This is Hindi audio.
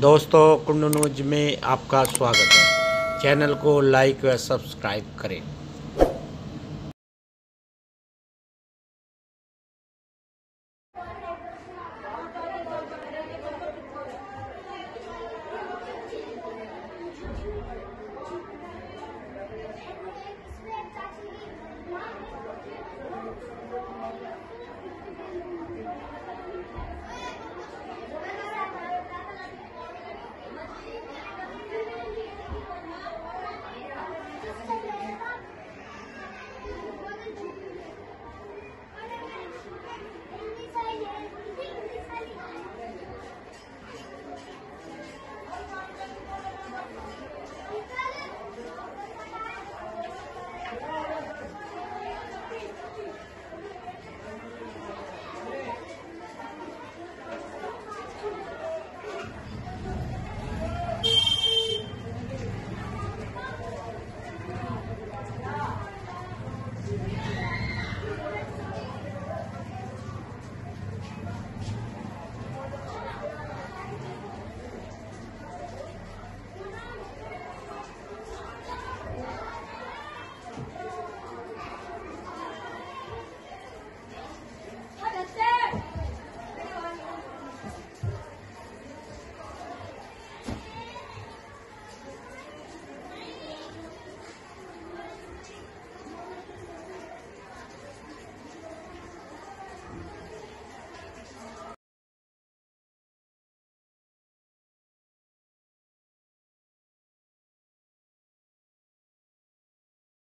दोस्तों कुंड न्यूज़ में आपका स्वागत है। चैनल को लाइक व सब्सक्राइब करें।